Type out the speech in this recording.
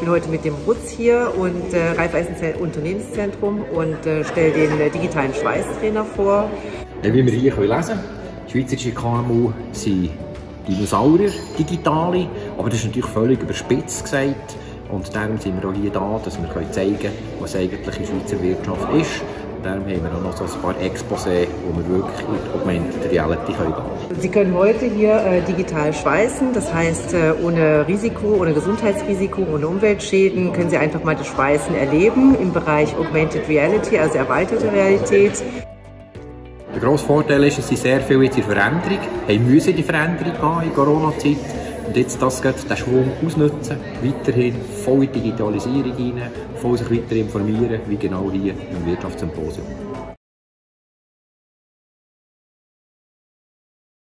bin heute mit dem RUTZ hier und äh, Raiffeisen Unternehmenszentrum und äh, stelle den äh, digitalen Schweißtrainer vor. Wie wir hier können lesen können, schweizerische KMU sind Dinosaurier, digitale, aber das ist natürlich völlig überspitzt gesagt. Und darum sind wir auch hier da, dass wir zeigen können, was eigentlich in Schweizer Wirtschaft ist. Und darum haben wir auch noch so ein paar Exposé, wo wir wirklich in Augmented Reality gehen können. Sie können heute hier äh, digital schweißen, das heißt äh, ohne Risiko, ohne Gesundheitsrisiko, ohne Umweltschäden können Sie einfach mal das Schweißen erleben im Bereich Augmented Reality, also erweiterte Realität. Der grosse Vorteil ist, dass sie sehr viel jetzt in Veränderung haben müssen die Veränderung gehen in Corona-Zeit. Und jetzt das geht, den Schwung ausnutzen, weiterhin voll in die Digitalisierung rein, voll sich weiter informieren, wie genau hier im Wirtschaftssymposium.